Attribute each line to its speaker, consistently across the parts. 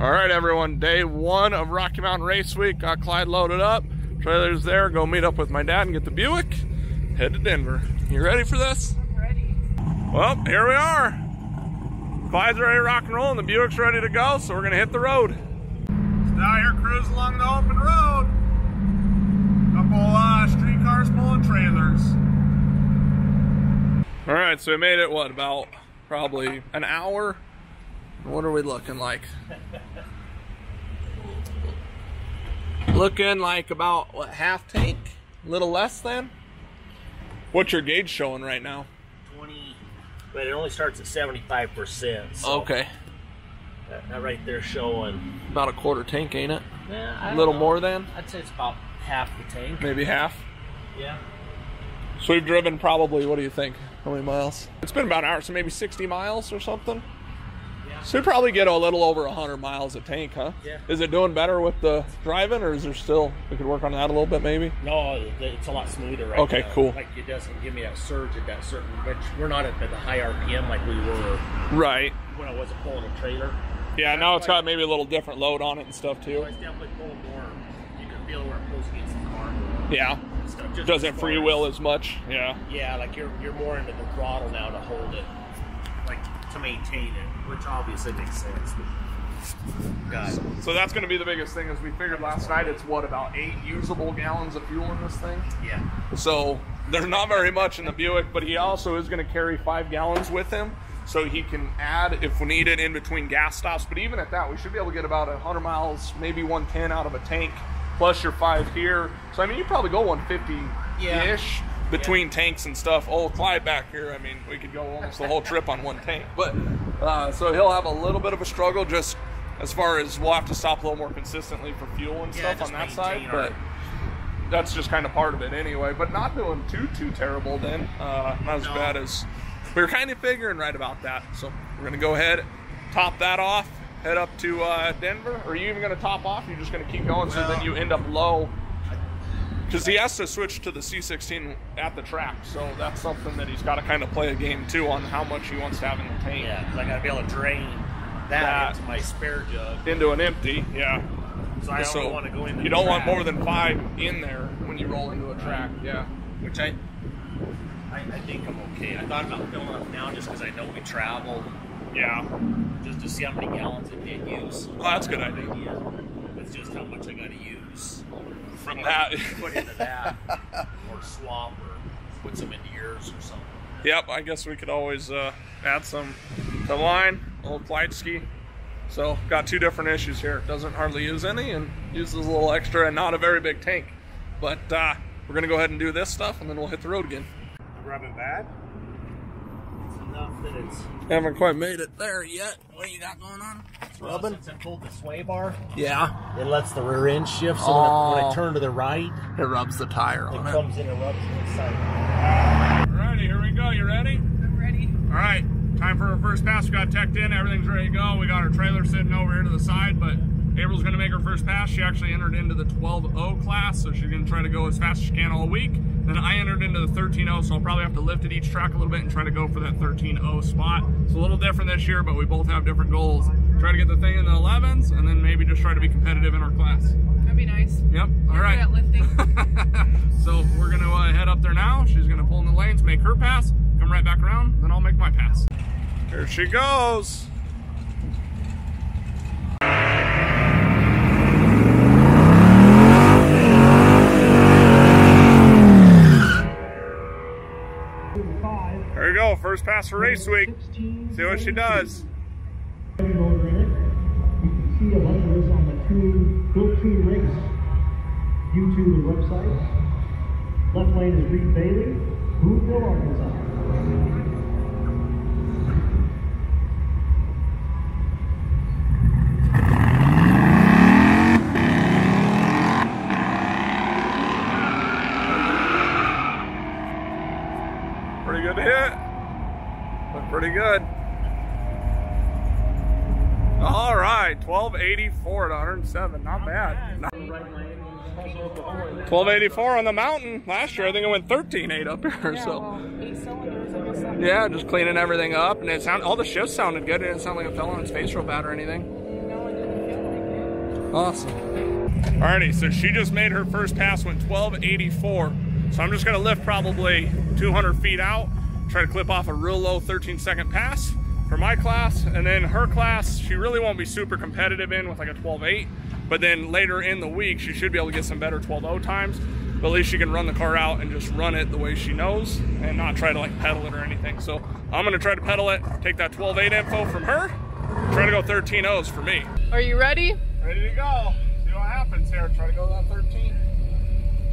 Speaker 1: All right, everyone. Day one of Rocky Mountain Race Week. Got Clyde loaded up. Trailer's there. Go meet up with my dad and get the Buick. Head to Denver. You ready for this?
Speaker 2: Ready.
Speaker 1: Well, here we are. Clyde's ready to rock and roll, and the Buick's ready to go. So we're gonna hit the road. Now here cruising along the open road. Couple uh, streetcars pulling trailers. All right, so we made it. What about probably an hour? What are we looking like? looking like about what half tank, a little less than. What's your gauge showing right now?
Speaker 3: 20, but it only starts at 75%. So
Speaker 1: Okay,
Speaker 3: That, that right there showing.
Speaker 1: about a quarter tank, ain't it?
Speaker 3: Yeah, I
Speaker 1: A
Speaker 3: don't
Speaker 1: little
Speaker 3: know.
Speaker 1: more than,
Speaker 3: I'd say it's about half the tank.
Speaker 1: maybe half.
Speaker 3: Yeah.
Speaker 1: So we've driven probably. What do you think? How many miles? It's been about an hour, so maybe 60 miles or something. So we probably get a little over 100 miles a tank, huh?
Speaker 3: Yeah.
Speaker 1: Is it doing better with the driving, or is there still we could work on that a little bit, maybe?
Speaker 3: No, it's a lot smoother right
Speaker 1: Okay,
Speaker 3: now.
Speaker 1: cool.
Speaker 3: Like it doesn't give me that surge at that certain, which we're not at the high RPM like we were
Speaker 1: Right.
Speaker 3: when I wasn't pulling a trailer.
Speaker 1: Yeah. Now it's got maybe a little different load on it and stuff too.
Speaker 3: it's definitely pulling more. You can feel where it pulls against the car.
Speaker 1: Yeah.
Speaker 3: stuff.
Speaker 1: Doesn't
Speaker 3: far
Speaker 1: freewheel
Speaker 3: as-
Speaker 1: much. Yeah.
Speaker 3: Yeah, like you're you're more into the throttle now to hold it, to maintain it, which obviously makes sense. God,
Speaker 1: So that's going to be the biggest thing. As we figured last night, it's what about eight usable gallons of fuel in this thing.
Speaker 3: yeah,
Speaker 1: So there's not very much in the Buick, but he also is going to carry five gallons with him, so he can add if we need it in between gas stops. But even at that, we should be able to get about 100 miles, maybe 110 out of a tank, plus your five here. So I mean, you probably go 150 ish between tanks and stuff. Old Clyde back here. I mean, we could go almost the whole trip on one tank. But uh, so he'll have a little bit of a struggle just as far as we'll have to stop a little more consistently for fuel and
Speaker 3: Yeah,
Speaker 1: stuff on that side. But that's just kind of part of it anyway. But not doing too too terrible then. Uh, not as
Speaker 3: No.
Speaker 1: bad as we were kind of figuring right about that. So we're gonna go ahead, top that off, head up to uh, Denver. Or are you even gonna top off? You're just gonna keep going so then you end up low. Because he has to switch to the C16 at the track, so that's something that he's got to kind of play a game too on how much he wants to have in the tank.
Speaker 3: Yeah, because I gotta be able to drain that,
Speaker 1: That.
Speaker 3: into my spare jug.
Speaker 1: Into an empty, yeah.
Speaker 3: So I
Speaker 1: so
Speaker 3: want to go into.
Speaker 1: you don't want more than five in there when you roll into a track, yeah.
Speaker 3: which I, I, I think I'm okay. I thought about filling up now just because I know we travel,
Speaker 1: Yeah.
Speaker 3: just to see how many gallons it did use.
Speaker 1: Well, that's a good idea.
Speaker 3: idea. It's just how much I gotta use.
Speaker 1: From that.
Speaker 3: Put into that, or swap, or put some into yours or something.
Speaker 1: Yep, I guess we could always uh, add some to line, old Kleitsky. So got two different issues here. Doesn't hardly use any and uses a little extra and not a very big tank. But uh, we're gonna go ahead and do this stuff and then we'll hit the road again.
Speaker 4: Rubbing bad?
Speaker 3: It's it's
Speaker 1: Haven't quite made it there yet. What you got going on?
Speaker 3: Well, since I pulled the sway bar,
Speaker 1: Yeah,
Speaker 3: it lets the rear end shift. So when, I, when
Speaker 1: Oh.
Speaker 3: I turn to the right,
Speaker 1: it rubs the tire
Speaker 3: it
Speaker 1: on it.
Speaker 3: comes in and rubs inside.
Speaker 1: Alrighty, here we go. You ready?
Speaker 2: I'm ready.
Speaker 1: All right, time for our first pass. We got teched in. Everything's ready to go. We got our trailer sitting over here to the side, but April's going to make her first pass. She actually entered into the 12-0 class, so she's going to try to go as fast as she can all week. Then I entered into the 13-0, so I'll probably have to lift at each track a little bit and try to go for that 13-0 spot. It's a little different this year, but we both have different goals. Try to get the thing in the 11s, and then maybe just try to be competitive in our class.
Speaker 2: That'd be nice.
Speaker 1: Yep. All
Speaker 2: You're
Speaker 1: right.
Speaker 2: lifting.
Speaker 1: so we're gonna uh, head up there now. She's gonna pull in the lanes, make her pass, come right back around, then I'll make my pass. Here she goes. There you go, first pass for race week. See what she does.
Speaker 5: You can see a bunch of this on the two, Build Tune Race YouTube and website. Left lane is Reed Bailey, Booneville, Arkansas.
Speaker 1: Pretty good hit. Looked pretty good. All right, 1284 to 107. Not bad. Not- 1284 on the mountain. Last year, I think it went 13.8 up here.
Speaker 2: Yeah,
Speaker 1: so
Speaker 2: well, eight cylinders, I guess. that-
Speaker 1: yeah, just cleaning everything up, and it sound all the shifts sounded good. It didn't sound like it fell on its face real bad or anything.
Speaker 2: No, I didn't
Speaker 1: Awesome. Alrighty, so she just made her first pass, went 1284. So I'm just gonna lift probably 200 feet out, try to clip off a real low 13 second pass for my class. And then her class, she really won't be super competitive in with like a 12.8. But then later in the week, she should be able to get some better 12-0 times. But at least she can run the car out and just run it the way she knows and not try to like pedal it or anything. So I'm gonna try to pedal it, take that 12.8 info from her, try to go 13 O's for me.
Speaker 2: Are you ready?
Speaker 1: Ready to go. See what happens here. Try to go that 13.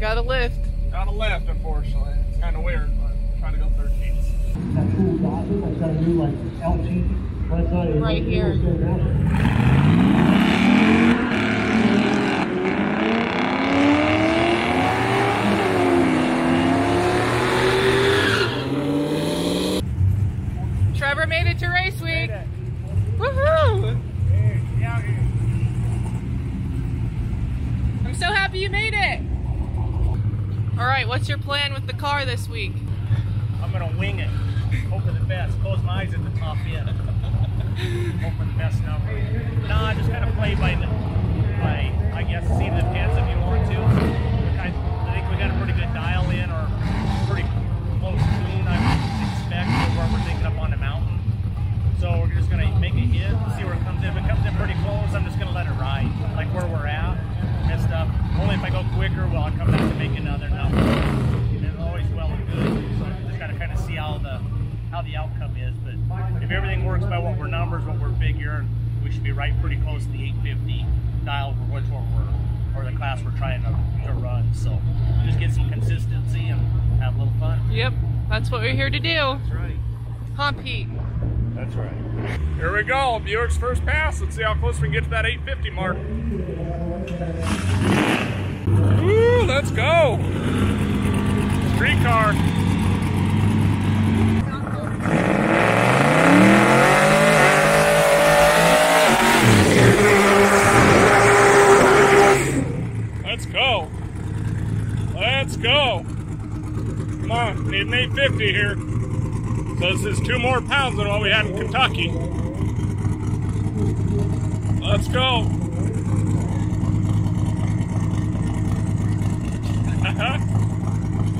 Speaker 2: Got a lift.
Speaker 1: Got a left, unfortunately. It's kind of weird, but I'm trying to go 13s.
Speaker 5: Cool got a new like LT. But I tell you,
Speaker 2: Right here.
Speaker 5: was good now.
Speaker 2: Trevor made it to race week. Woohoo! I'm so happy you made it. All right, what's your plan with the car this week?
Speaker 3: I'm gonna wing it. Hope for the best. Close my eyes at the top end. Hope the best number. Nah, just kind of play by the, by I guess of the pants if you want to. We're I think we got a pretty good dial in, or pretty close tune. I would expect where we're thinking up on the mountain. So we're just gonna make a hit, see where it comes in. If it comes in pretty close, I'm just gonna let it ride, like where we're at and stuff. Only if I go quicker will I come back to make another number. And it's always well and good. So just gotta kind of see how the how the outcome is. But if everything works by what we're numbers, what we're figuring, we should be right pretty close to the 850 dial for which one we're or the class we're trying to, to run. So just get some consistency and have a little fun.
Speaker 2: Yep, that's what we're here to do.
Speaker 3: That's right.
Speaker 2: Huh, Pete?
Speaker 3: That's right.
Speaker 1: Here we go. Buick's first pass. Let's see how close we can get to that 850 mark. Woo, let's go. Street car. Let's go. Let's go. Come on, need an 850 here. So this is two more pounds than what we had in Kentucky. Let's go.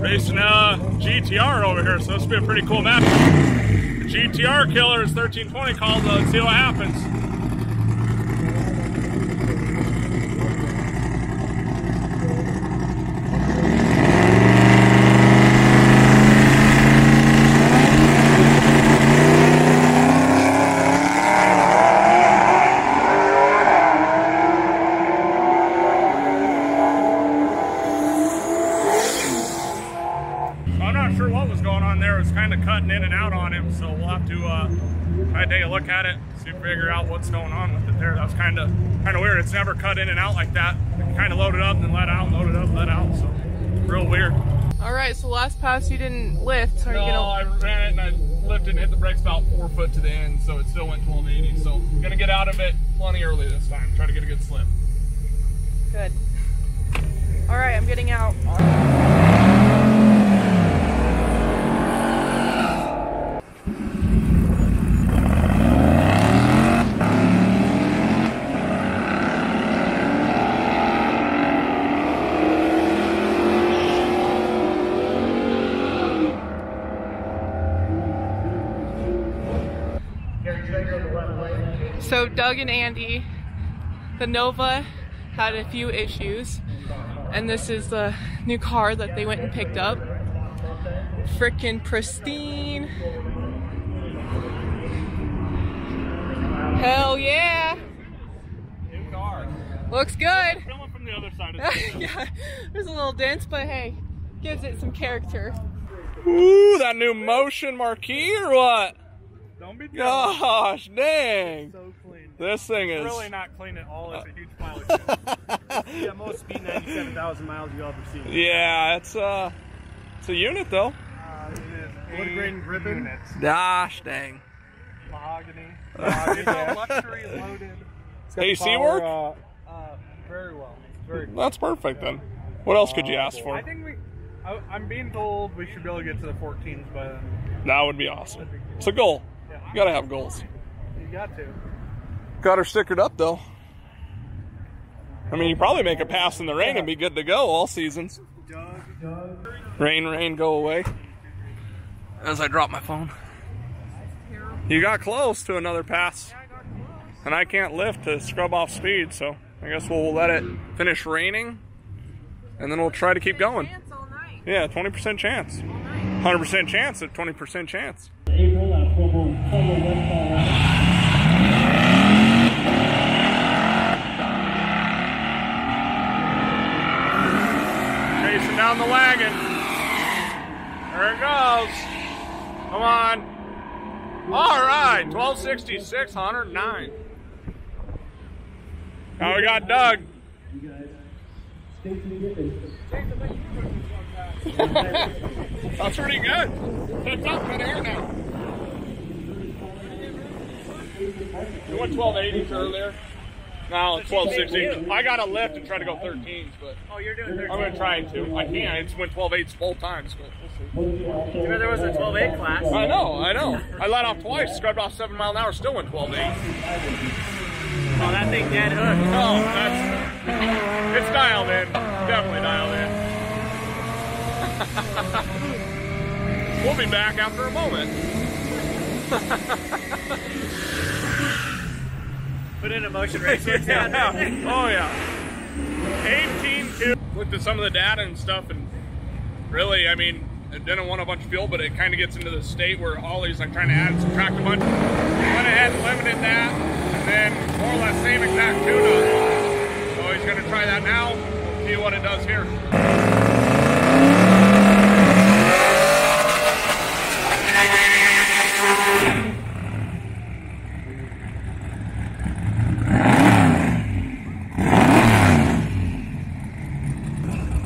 Speaker 1: Racing a GTR over here, so this will be a pretty cool match. GTR killer is 1320 called. Uh, let's see what happens. So I'm not sure what was going on there. It was kind of cutting in and out on him, so we'll have to uh, try to take a look at it, see figure out what's going on with it there. That was kind of kind of weird. It's never cut in and out like that. Kind of loaded up and then let out, loaded up, let out. So real weird.
Speaker 2: All right, so last pass you didn't lift. Are you
Speaker 1: no,
Speaker 2: gonna?
Speaker 1: I ran it and I lifted and hit the brakes about four foot to the end, so it still went 1280. So gonna get out of it plenty early this time. Try to get a good slip.
Speaker 2: Good. All right, I'm getting out. So Doug and Andy, the Nova had a few issues, and this is the new car that they went and picked up. Frickin' pristine. Hell yeah!
Speaker 1: New car.
Speaker 2: Looks good.
Speaker 1: Filming from the other side of the
Speaker 2: yeah, there's a little dent, but hey, gives it some character.
Speaker 1: Ooh, that new Motion Marquis or what?
Speaker 4: Don't be
Speaker 1: Gosh, dang.
Speaker 4: So clean.
Speaker 1: This thing is.
Speaker 4: Really not clean at all. It's a huge pile of shit. yeah, most speed 97,000 miles you'll ever see.
Speaker 1: Yeah, it's uh, it's a unit though.
Speaker 4: Uh, it is wood grain gripping. It's
Speaker 1: Gosh, dang.
Speaker 4: mahogany. Uh, it's all luxury loaded. It's got
Speaker 1: AC
Speaker 4: the
Speaker 1: work?
Speaker 4: Uh, uh, very well. Very cool.
Speaker 1: That's perfect then. What else could you ask for?
Speaker 4: I think we. I, I'm being told we should be able to get to the 14s by then.
Speaker 1: That would be awesome. It's a goal. You gotta have goals.
Speaker 4: You got to.
Speaker 1: Got her stickered up though. I mean, you probably make a pass in the rain and be good to go all seasons. Rain, rain, go away. As I drop my phone. You got close to another pass. And I can't lift to scrub off speed, so I guess we'll let it finish raining. And then we'll try to keep going. Yeah, 20% chance. 100% chance at 20% chance. Down the wagon. There it goes. Come on. All right, 1266, 109. Now we got Doug. That's pretty good. It's up in air now. You went 1280s earlier. Now it's 1260. I got a lift and try to go 13s, but
Speaker 3: Oh, you're doing 13.
Speaker 1: I'm gonna try to. I can't. I just went 12 eights both times. But we'll see.
Speaker 3: You know, there was a 12 8 class.
Speaker 1: I know, I know. I let off twice, scrubbed off seven mile an hour, still went 12 eight.
Speaker 3: Oh, that thing dead hook.
Speaker 1: No, that's it's dialed in. Definitely dialed in. we'll be back after a moment.
Speaker 3: Put in a motion race. It's
Speaker 1: Yeah, yeah. Oh yeah. 18 2. Looked at some of the data and stuff, and really, I mean, it didn't want a bunch of fuel, but it kind of gets into the state where Ollie's like trying to add and subtract a bunch. Went ahead and limited that, and then more or less same exact tuna. So he's gonna try that now. See what it does here.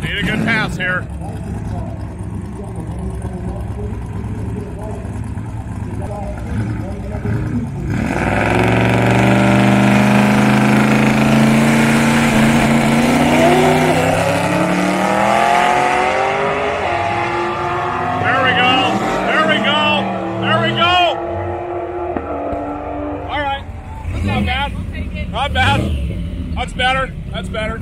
Speaker 1: Need a good pass here. There we go. There we go. There we go. All right. That's not bad. Not bad. That's better. That's better.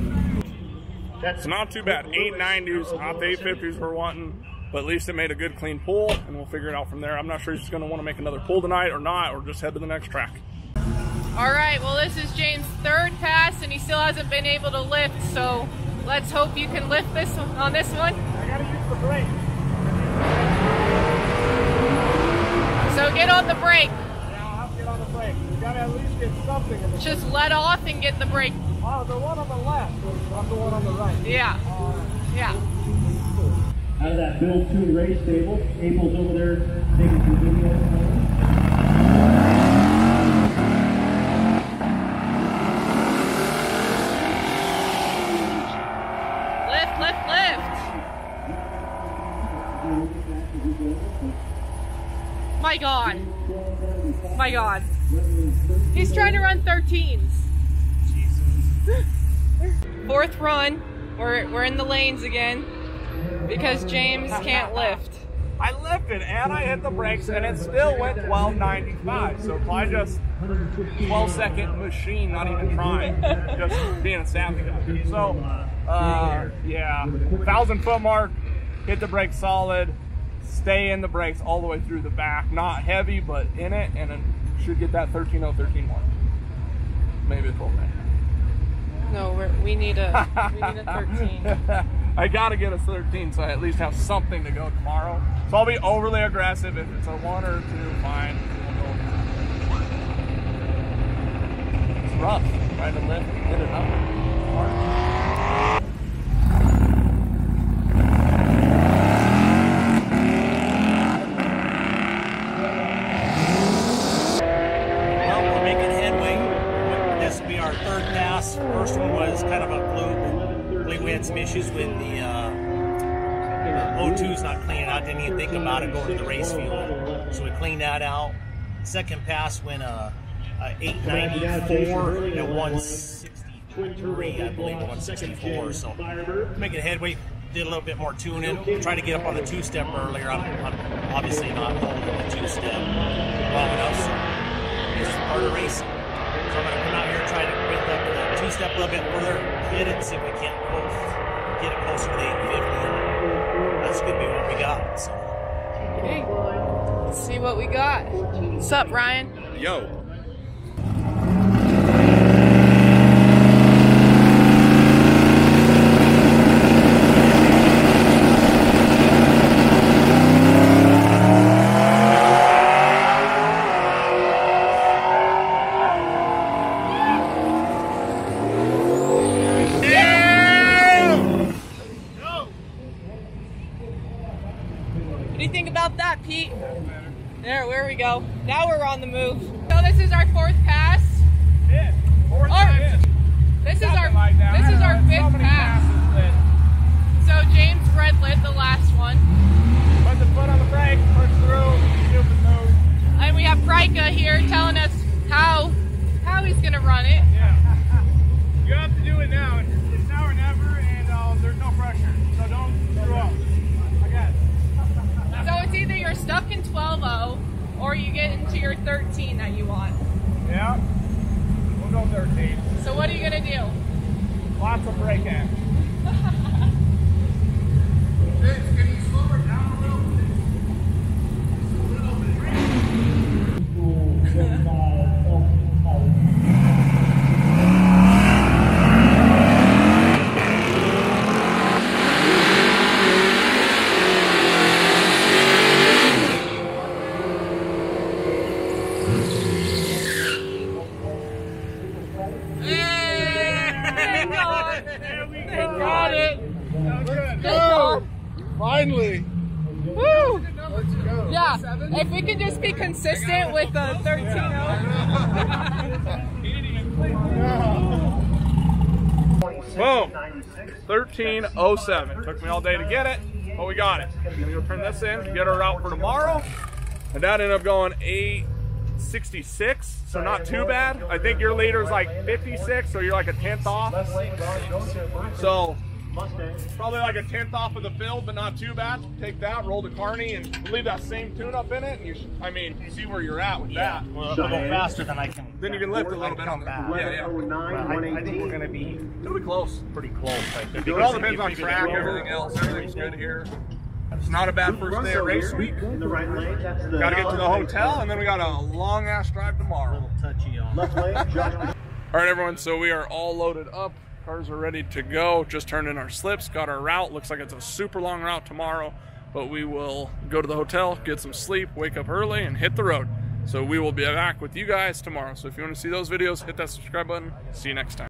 Speaker 1: That's not too bad. 890s, not the 850s we're wanting, but at least it made a good clean pull, and we'll figure it out from there. I'm not sure he's going to want to make another pull tonight or not, or just head to the next track.
Speaker 2: All right, well, this is James' third pass, and he still hasn't been able to lift. So let's hope you can lift this one, on this one.
Speaker 4: I gotta use the brake.
Speaker 2: So get on the brake.
Speaker 4: Yeah, I'll get on the brake. You gotta at least get something in the
Speaker 2: Just let off and get the brake.
Speaker 4: Oh, the one on the left. I'm the one on the right.
Speaker 2: Yeah, yeah.
Speaker 5: Out of that Build Tune Race stable, April's over there taking some video.
Speaker 2: Lift, lift, lift. My God. My God. He's trying to run 13s. Fourth run. We're, we're in the lanes again because James can't lift.
Speaker 1: I lifted and I hit the brakes, and it still went 1295. So I just 12 second machine, not even trying, just being a savvy guy. So, uh, yeah, thousand foot mark, hit the brakes solid, stay in the brakes all the way through the back, not heavy, but in it, and should get that 13013 mark. Maybe a 12
Speaker 2: No, we're, we need a we need a 13.
Speaker 1: I gotta get a 13 so I at least have something to go tomorrow. So I'll be overly aggressive. If it's a one or a two, fine. We'll. It's rough. Trying to lift and hit it up. Hard.
Speaker 3: Well, we're making headway. This will be our third pass. First one was kind of a fluke. I believe we had some issues with the uh, O2's not cleaning out. Didn't even think about it going to the race fuel. So we cleaned that out. Second pass went uh, uh, 894 at 163, I believe, 164. So making a headway. Did a little bit more tuning. Tried to get up on the two-step earlier. I'm, I'm obviously not holding the two-step enough. So it's part of racing. So I'm going to come out here and try to bring up the two step a little bit further, hit it, see if we can't close, get it closer to the 850. That's going to be what we got. So.
Speaker 2: Okay. Let's see what we got. What's up, Ryan?
Speaker 1: Yo.
Speaker 2: What do you think about that, Pete? There, where we go. Now we're on the move. So this is our fourth pass.
Speaker 4: Yeah. Fourth
Speaker 2: Or-
Speaker 4: time in.
Speaker 2: This is
Speaker 4: Something
Speaker 2: our
Speaker 4: like that.
Speaker 2: this is our
Speaker 4: So
Speaker 2: fifth
Speaker 4: many
Speaker 2: pass. So James Red lit the last one.
Speaker 4: Put the foot on the brake, push through, stupid move.
Speaker 2: And we have Prika here telling us how how he's gonna run it.
Speaker 4: Yeah. You have to do it now. It's, it's now or never, and uh, there's no pressure. So don't screw up. I it.
Speaker 2: So it's either you're stuck in 12-0 or you get into your 13 that you want.
Speaker 4: Yeah. We'll go 13.
Speaker 2: So what are you gonna do?
Speaker 4: Lots of brake action.
Speaker 2: Thank God.
Speaker 4: There we
Speaker 2: Thank God it.
Speaker 4: Sounds good.
Speaker 2: Thank God.
Speaker 1: Finally.
Speaker 2: Woo! Yeah, if we could just be consistent with the 13-0.
Speaker 1: Boom. 1307. Took me all day to get it, but we got it. Gonna go turn this in, get our route for tomorrow. And that ended up going 866, so not too bad. I think your leader's like 56, so you're like a tenth off. So probably like a tenth off of the field, but not too bad. Take that, roll the carney, and leave that same tune up in it. And you, should, I mean, see where you're at with that.
Speaker 3: Well, if I go faster than I can.
Speaker 1: Then you can lift a little bit on
Speaker 3: come back.
Speaker 1: yeah, yeah.
Speaker 3: Oh, well, I, I think we're going to be
Speaker 1: It'll be close.
Speaker 3: pretty close. I think.
Speaker 1: It all depends on
Speaker 3: we get
Speaker 1: track,
Speaker 3: lower-
Speaker 1: everything else. Everything's good here. It's not a bad first day of race week.
Speaker 5: In the right lane, that's the.
Speaker 1: Got to get to the hotel, and then we got a long ass drive tomorrow.
Speaker 3: little touchy on.
Speaker 5: Left lane,
Speaker 1: All right, everyone. So we are all loaded up. Cars are ready to go. Just turned in our slips. Got our route. Looks like it's a super long route tomorrow, but we will go to the hotel, get some sleep, wake up early, and hit the road. So we will be back with you guys tomorrow. So if you want to see those videos, hit that subscribe button. See you next time.